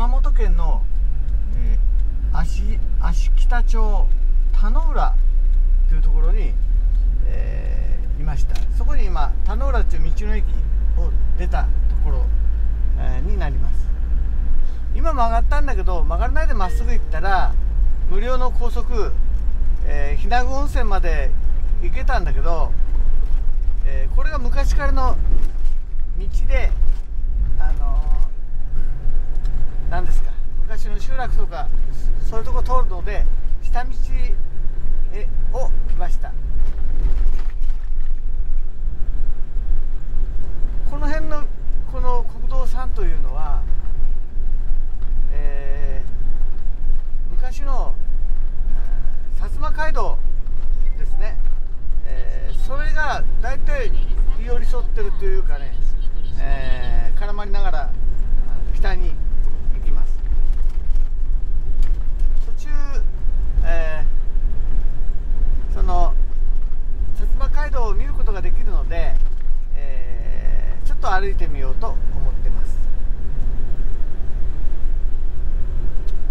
熊本県の、えー、足足北町田野浦というところに、えー、いました。そこに今田野浦という道の駅を出たところ、えー、になります。今曲がったんだけど曲がらないでまっすぐ行ったら無料の高速、えー、日名温泉まで行けたんだけど、えー、これが昔からの道で昔の集落とか。そういうとこ通るので下道へを来ました。この辺のこの国道3というのは、えー昔のえー薩摩街道ですね、えーそれが大体寄り添ってるというかね、えー絡まりながらあ北に行きます途中、えーその薩摩街道を見ることができるので、えーちょっと歩いてみようと思ってます、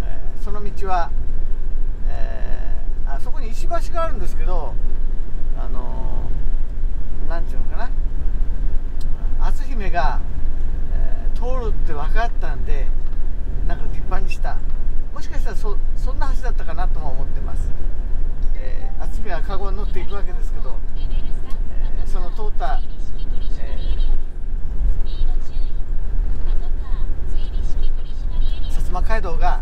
えーその道は、えーあそこに石橋があるんですけどあのーなんていうのかな。篤姫が、えー通るって分かったんでなんか立派にした。もしかしたらそそんな橋だったかなとも思ってます、えー、篤姫はカゴに乗っていくわけですけど、えーその通った道が